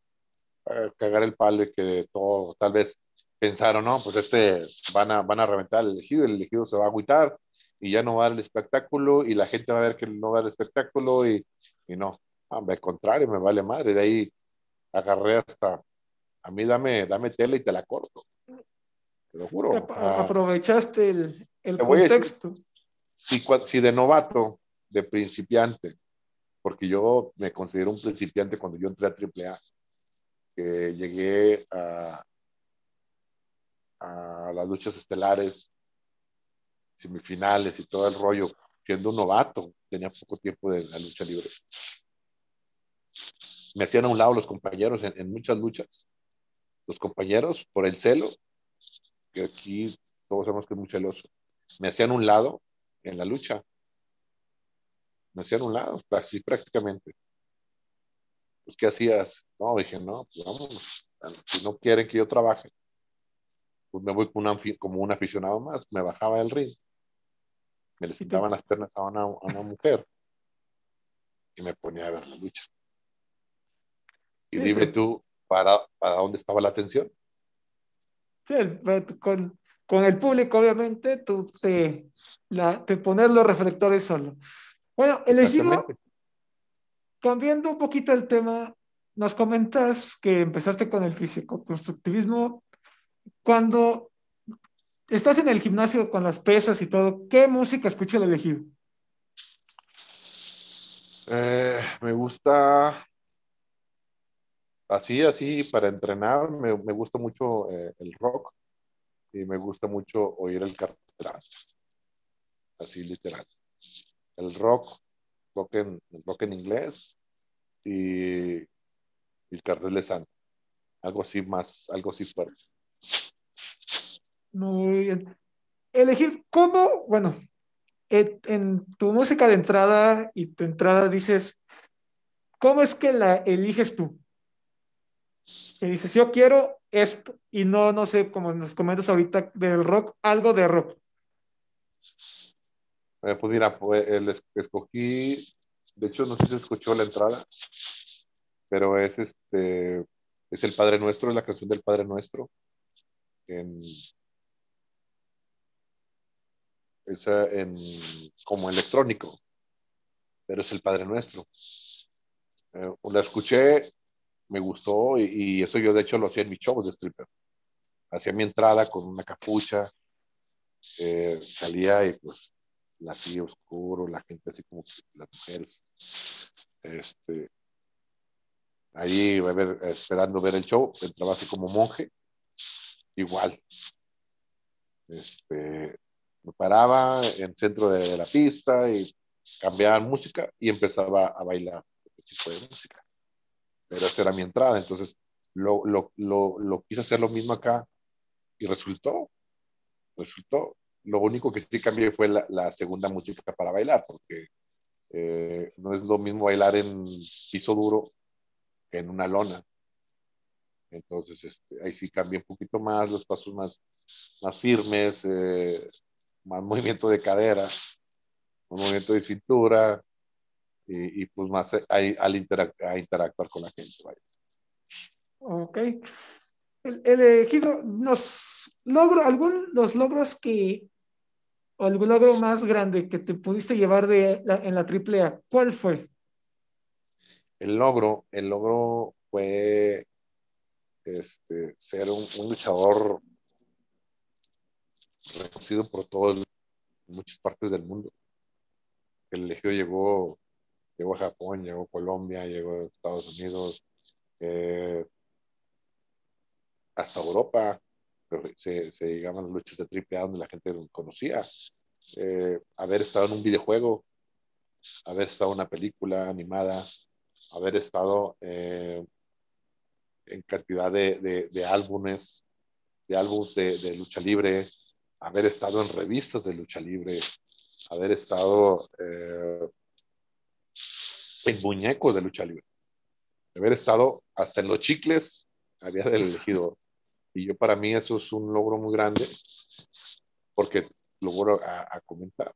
S2: cagar el palo y que todo, tal vez pensaron, no, pues este, van a, van a reventar el elegido, el elegido se va a agüitar y ya no va a dar el espectáculo y la gente va a ver que no va a dar el espectáculo y, y no, al contrario, me vale madre, de ahí agarré hasta, a mí dame, dame tela y te la corto. Te lo juro.
S1: Aprovechaste el, el contexto.
S2: si, si de novato, de principiante, porque yo me considero un principiante cuando yo entré a AAA, que llegué a, a las luchas estelares, semifinales y todo el rollo, siendo un novato, tenía poco tiempo de la lucha libre. Me hacían a un lado los compañeros en, en muchas luchas. Los compañeros, por el celo, que aquí todos sabemos que es muy celoso, me hacían a un lado en la lucha me hacían un lado, así prácticamente. Pues, ¿qué hacías? No, dije, no, pues vámonos. Si no quieren que yo trabaje, pues me voy como, como un aficionado más, me bajaba del ring, me le sentaban las piernas a una, a una mujer y me ponía a ver la lucha. Y dime tú, ¿para, ¿para dónde estaba la atención?
S1: Sí, con, con el público, obviamente, tú te, la, te pones los reflectores solo. Bueno, elegido, cambiando un poquito el tema, nos comentas que empezaste con el físico constructivismo. Cuando estás en el gimnasio con las pesas y todo, ¿qué música escucha el elegido?
S2: Eh, me gusta así, así, para entrenar, me, gusta mucho eh, el rock y me gusta mucho oír el cartel. Así literal. El rock, rock en, rock en inglés y, el cartel de Santo. Algo así más, algo así fuerte.
S1: Muy bien. Elegir cómo, bueno, en tu música de entrada y tu entrada dices, ¿cómo es que la eliges tú? Que dices, yo quiero esto y no, no sé, como nos comentas ahorita del rock, algo de rock.
S2: Eh, pues mira, pues, escogí, de hecho no sé si se escuchó la entrada, pero es este, es el Padre Nuestro, es la canción del Padre Nuestro. En, en, como electrónico, pero es el Padre Nuestro. Eh, la escuché, me gustó y, eso yo de hecho lo hacía en mis shows de stripper. Hacía mi entrada con una capucha, eh, salía y pues la hacía oscuro, la gente así como las mujeres. Este, ahí a ver, esperando ver el show, entraba así como monje, igual. Este, me paraba en el centro de la pista y cambiaban música y empezaba a bailar tipo de música. Pero esa era mi entrada, entonces lo, lo, lo, lo quise hacer lo mismo acá y resultó, resultó. Lo único que sí cambié fue la, la segunda música para bailar, porque eh, no es lo mismo bailar en piso duro que en una lona. Entonces, este, ahí sí cambié un poquito más, los pasos más, más firmes, eh, más movimiento de cadera, más movimiento de cintura y, pues más al interactuar con la gente.
S1: Ok. El, elegido, nos logro, algún los logros que, o algún logro más grande que te pudiste llevar de en la AAA, ¿cuál fue?
S2: El logro, el logro fue este, ser un, luchador reconocido por todos, muchas partes del mundo. El elegido llegó, llegó a Japón, llegó a Colombia, llegó a Estados Unidos, eh, hasta Europa. Se, se llegaban las luchas de triple A donde la gente lo conocía. Eh, haber estado en un videojuego, haber estado en una película animada, haber estado eh, en cantidad de, de, álbumes, de álbumes de, lucha libre, haber estado en revistas de lucha libre, haber estado eh, en muñecos de lucha libre, haber estado hasta en los chicles, había elegido. Y yo para mí eso es un logro muy grande, porque lo voy a, comentar.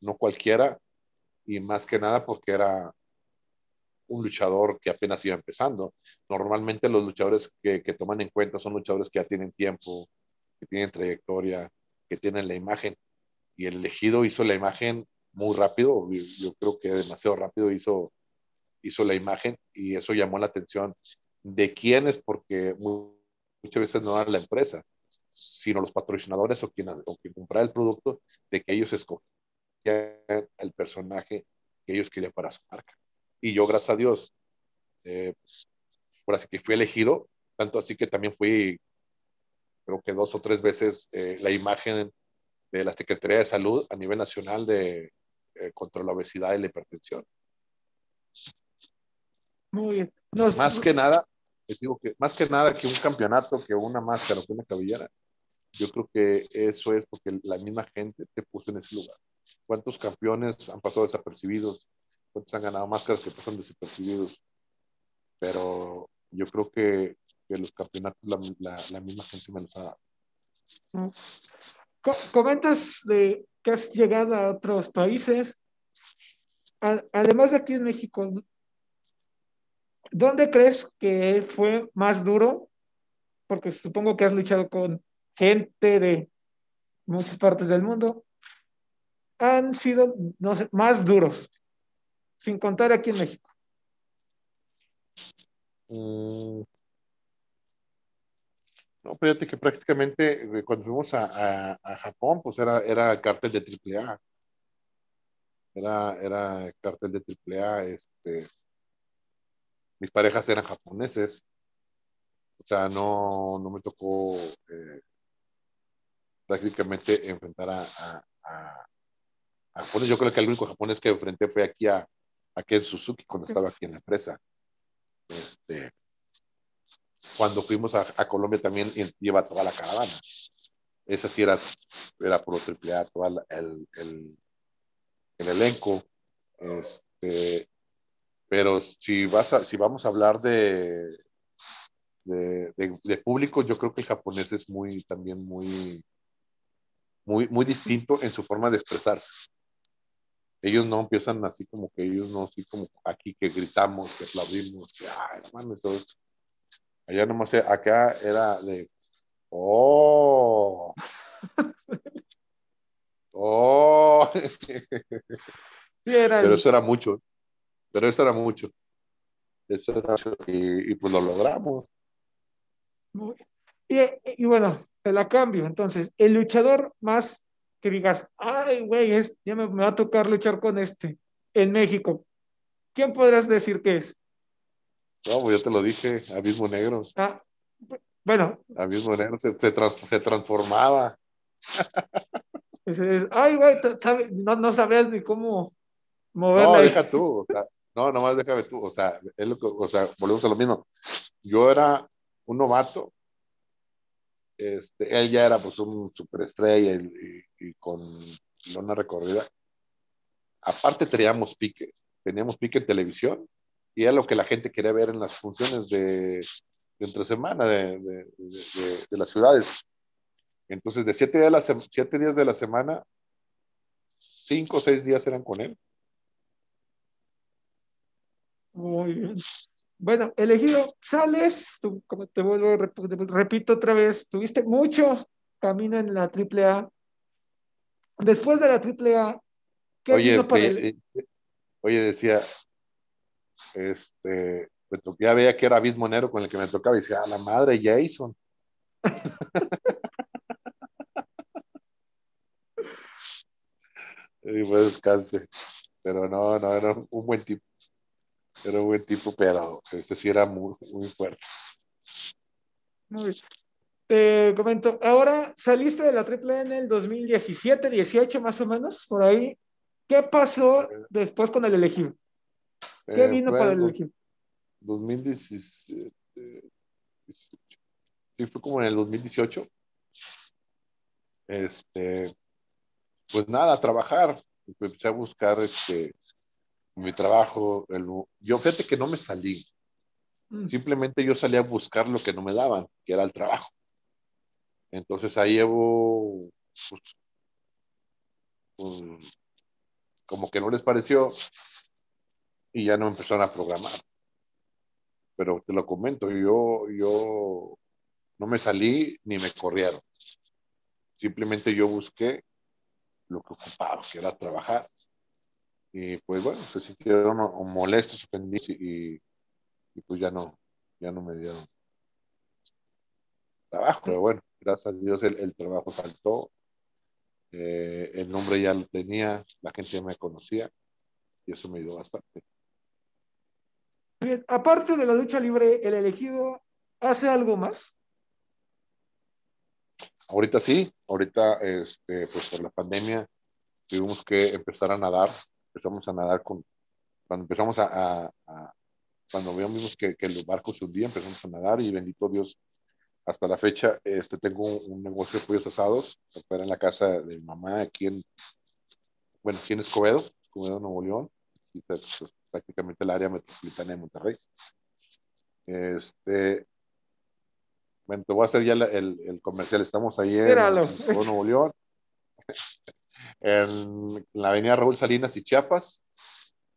S2: No cualquiera, y más que nada porque era un luchador que apenas iba empezando. Normalmente los luchadores que, que, toman en cuenta son luchadores que ya tienen tiempo, que tienen trayectoria, que tienen la imagen. Y el elegido hizo la imagen muy rápido, yo creo que demasiado rápido hizo, hizo la imagen y eso llamó la atención de quiénes, porque muchas veces no era la empresa, sino los patrocinadores o quien, o quien compraba el producto, de que ellos escogían el personaje que ellos querían para su marca. Y yo, gracias a Dios, eh, por así que fui elegido, tanto así que también fui creo que dos o tres veces eh, la imagen de la Secretaría de Salud a nivel nacional de eh, contra la obesidad y la hipertensión.
S1: Muy bien.
S2: Más que nada, digo que más que nada que un campeonato, que una máscara o que una cabellera, yo creo que eso es porque la misma gente te puso en ese lugar. ¿Cuántos campeones han pasado desapercibidos? ¿Cuántos han ganado máscaras que pasan desapercibidos? Pero yo creo que que los campeonatos la, la, misma gente me los ha
S1: Comentas de que has llegado a otros países. Además de aquí en México, ¿dónde crees que fue más duro? Porque supongo que has luchado con gente de muchas partes del mundo. Han sido, no sé, más duros, sin contar aquí en México.
S2: Mm. No, fíjate que prácticamente eh, cuando fuimos a, Japón, pues era, era cartel de AAA. Era, era cartel de AAA. Este, mis parejas eran japoneses. O sea, no, no me tocó eh, prácticamente enfrentar a, a, japonés. Yo creo que el único japonés que enfrenté fue aquí a, a Ken Suzuki cuando estaba aquí en la empresa. Este, cuando fuimos a, Colombia también lleva toda la caravana. Esa sí era, era puro triple A, todo el, el, el, elenco. Este, pero si, vas a, si vamos a hablar de, de, de, público, yo creo que el japonés es muy, también muy, muy, muy distinto en su forma de expresarse. Ellos no empiezan así como que ellos no, así como aquí que gritamos, que aplaudimos, que, ay, no todo esto. Allá nomás, acá era de, oh, oh. Pero eso era mucho, pero eso era mucho. Eso era mucho y, pues lo logramos.
S1: Y, y bueno, la cambio. Entonces, el luchador más que digas, ay, güey, ya me, va a tocar luchar con este en México. ¿Quién podrás decir que es?
S2: No, pues yo te lo dije, Abismo Negro.
S1: Ah, bueno.
S2: Abismo Negro se, se, transformaba.
S1: ay, güey, no, no sabías ni cómo
S2: moverla. No, deja tú, o sea, no, nomás déjame tú, o sea, es lo que, o sea, volvemos a lo mismo. Yo era un novato este, él ya era pues un superestrella y, con una recorrida. Aparte teníamos pique, teníamos pique en televisión y era lo que la gente quería ver en las funciones de, entre semana de, las ciudades. Entonces, de siete días, siete días de la semana, cinco o seis días eran con él.
S1: Muy bien. Bueno, elegido, sales, tú, como te vuelvo, repito otra vez, tuviste mucho camino en la AAA. Después de la AAA,
S2: ¿qué oye, vino para el... Eh, oye, decía, este, ya veía que era Abismo Nero con el que me tocaba y decía, a la madre Jason. y pues descanse. Pero no, no, era un buen tipo. Era un buen tipo, pero este sí era muy, muy fuerte.
S1: Muy bien. Te comento, ahora saliste de la AAA en el 2017, 18 más o menos, por ahí. ¿Qué pasó después con el elegido? ¿Qué eh, vino para el elegido?
S2: 2017. Sí, fue como en el 2018. Este, pues nada, trabajar. Empecé a buscar este, mi trabajo, el, yo fíjate que no me salí. Mm. Simplemente yo salí a buscar lo que no me daban, que era el trabajo. Entonces ahí llevo, pues, pues, como que no les pareció y ya no empezaron a programar. Pero te lo comento, yo, yo no me salí ni me corrieron. Simplemente yo busqué lo que ocupaba, que era trabajar. Y pues bueno, se sintieron molestos, ofendidos y, y pues ya no, ya no me dieron trabajo. Pero bueno, gracias a Dios el, trabajo saltó. Eh, el nombre ya lo tenía, la gente ya me conocía y eso me ayudó bastante.
S1: Bien, aparte de la lucha libre, el elegido hace algo más.
S2: Ahorita sí, ahorita este, pues por la pandemia tuvimos que empezar a nadar empezamos a nadar con, cuando empezamos a, cuando vimos que, que, los barcos se hundían, empezamos a nadar y bendito Dios, hasta la fecha, este, tengo un, negocio de pollos asados, para en la casa de mi mamá, aquí en, bueno, aquí en Escobedo, Escobedo, Nuevo León, y pues, pues, prácticamente el área metropolitana de Monterrey. Este, Bueno, te voy a hacer ya el, comercial. Estamos ahí en, Nuevo León, en la avenida Raúl Salinas y Chiapas,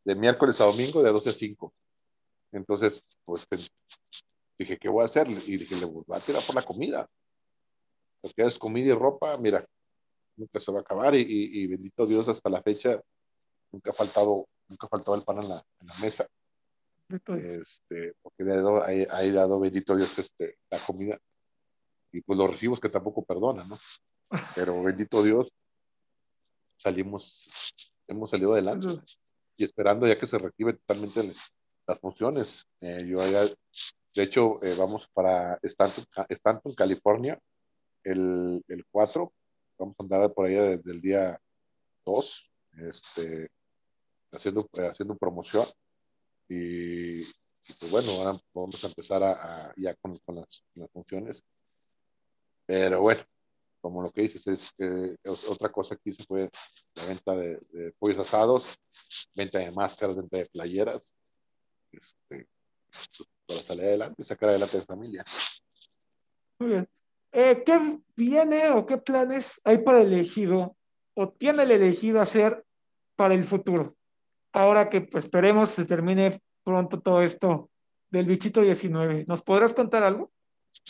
S2: de miércoles a domingo, de 12 a 5. Entonces, pues dije, ¿qué voy a hacer? Y dije, le voy a tirar por la comida. Porque es comida y ropa, mira, nunca se va a acabar. Y, bendito Dios, hasta la fecha, nunca ha faltado, nunca ha faltado el pan en la, en la mesa. Este, porque ha, ha dado, bendito Dios, este, la comida. Y pues los recibos que tampoco perdonan, ¿no? Pero bendito Dios, salimos, hemos salido adelante. Y esperando ya que se reactive totalmente las funciones. Eh, yo de hecho, eh, vamos para Stanton, Stanton California, el, el 4. Vamos a andar por allá desde el día 2, este, haciendo, haciendo promoción. Y, pues bueno, ahora vamos a empezar a, ya con, con, las, las, funciones. Pero bueno, como lo que dices, es que otra cosa que hice fue la venta de, de, pollos asados, venta de máscaras, venta de playeras, este, para salir adelante y sacar adelante a la familia.
S1: Muy bien. Eh, ¿Qué viene o qué planes hay para el elegido o tiene el elegido hacer para el futuro? ahora que pues, esperemos se termine pronto todo esto del bichito 19. ¿Nos podrás contar algo?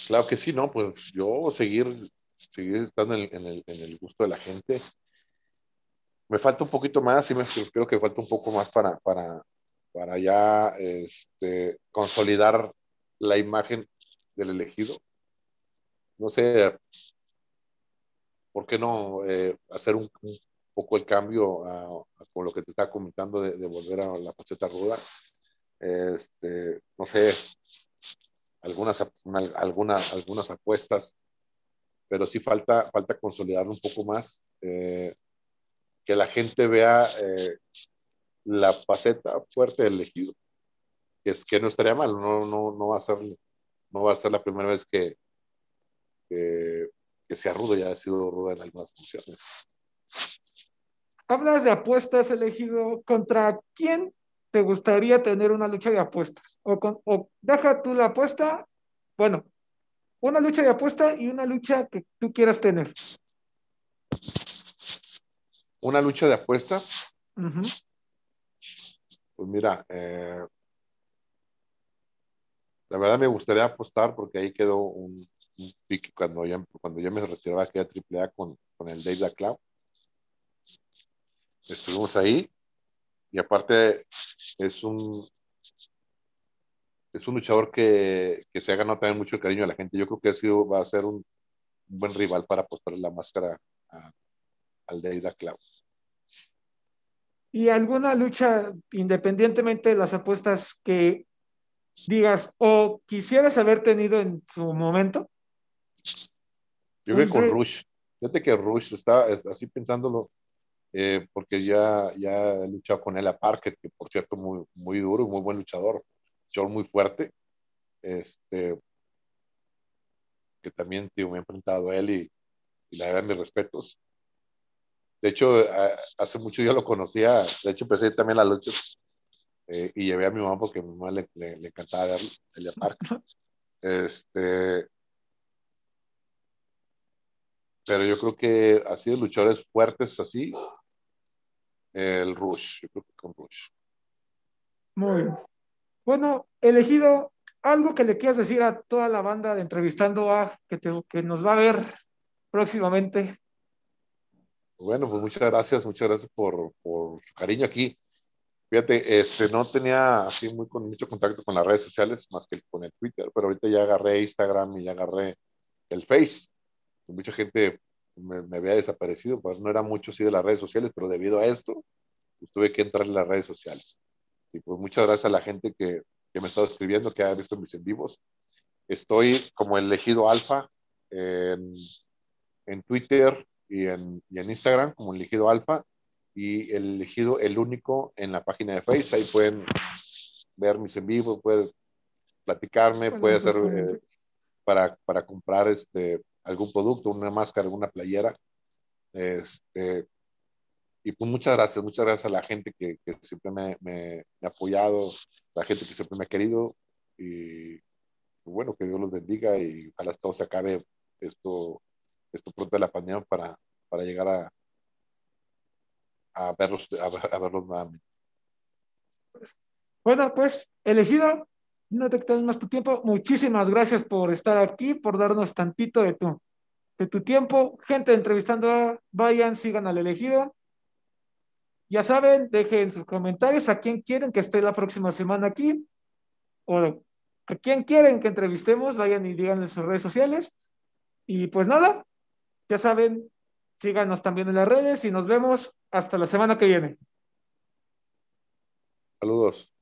S2: Claro que sí, ¿no? Pues yo seguir, seguir estando en, el, gusto de la gente. Me falta un poquito más, y creo que falta un poco más para, para, para ya este, consolidar la imagen del elegido. No sé, ¿por qué no eh, hacer un, poco el cambio a, con lo que te estaba comentando de, volver a la faceta ruda. Este, no sé, algunas, algunas, algunas apuestas, pero sí falta, falta consolidar un poco más, eh, que la gente vea eh, la faceta fuerte del elegido, que, es, que no estaría mal, no, no, no, va a ser, no va a ser la primera vez que, que, que sea rudo, ya ha sido rudo en algunas funciones
S1: hablas de apuestas elegido, ¿contra quién te gustaría tener una lucha de apuestas? O, con, o deja tú la apuesta, bueno, una lucha de apuesta y una lucha que tú quieras tener.
S2: Una lucha de apuesta. Pues mira, eh, la verdad me gustaría apostar porque ahí quedó un, pique cuando ya, cuando yo me retiraba aquí a AAA con, con el Dave Cloud estuvimos ahí y aparte es un es un luchador que, que, se ha ganado también mucho cariño a la gente. Yo creo que ha sido, va a ser un, buen rival para apostarle la máscara al Deida Cloud.
S1: ¿Y alguna lucha, independientemente de las apuestas que digas o quisieras haber tenido en su momento?
S2: Yo creo con Rush. Fíjate que Rush está así pensándolo eh, porque ya, ya he luchado con él a Parker, que por cierto muy, muy duro, muy buen luchador, luchador muy fuerte, este, que también tío, me he enfrentado a él y, y la verdad mis respetos. De hecho, hace mucho yo lo conocía, de hecho empecé también las luchas eh, y llevé a mi mamá porque a mi mamá le, le, encantaba verlo, el Parker. Este, pero yo creo que así de luchadores fuertes así, el Rush, yo creo que con Rush.
S1: Muy bien. Bueno, elegido algo que le quieras decir a toda la banda de entrevistando a que, nos va a ver próximamente.
S2: Bueno, pues muchas gracias, muchas gracias por, su cariño aquí. Fíjate, este, no tenía así mucho contacto con las redes sociales, más que con el Twitter, pero ahorita ya agarré Instagram y ya agarré el Face. Mucha gente me, había desaparecido, pues no era mucho así de las redes sociales, pero debido a esto, pues tuve que entrar en las redes sociales. Y pues muchas gracias a la gente que, que me ha estado escribiendo, que ha visto mis en vivos. Estoy como elegido alfa en, en Twitter y en, y en, Instagram como elegido alfa y el elegido el único en la página de Facebook. Ahí pueden ver mis en vivos, pueden platicarme, puede hacer eh, para, para comprar este algún producto, una máscara, alguna playera. Este, y pues muchas gracias, muchas gracias a la gente que, que siempre me, me, ha apoyado, la gente que siempre me ha querido y bueno, que Dios los bendiga y ojalá todo se acabe esto, esto pronto de la pandemia para, para llegar a, a verlos, a, verlos nuevamente.
S1: Bueno, pues, elegido, no te quedes más tu tiempo. Muchísimas gracias por estar aquí, por darnos tantito de tu, de tu tiempo. Gente entrevistando, vayan, sigan al elegido. Ya saben, dejen sus comentarios a quién quieren que esté la próxima semana aquí o a quién quieren que entrevistemos, vayan y digan en sus redes sociales. Y pues nada, ya saben, síganos también en las redes y nos vemos hasta la semana que viene.
S2: Saludos.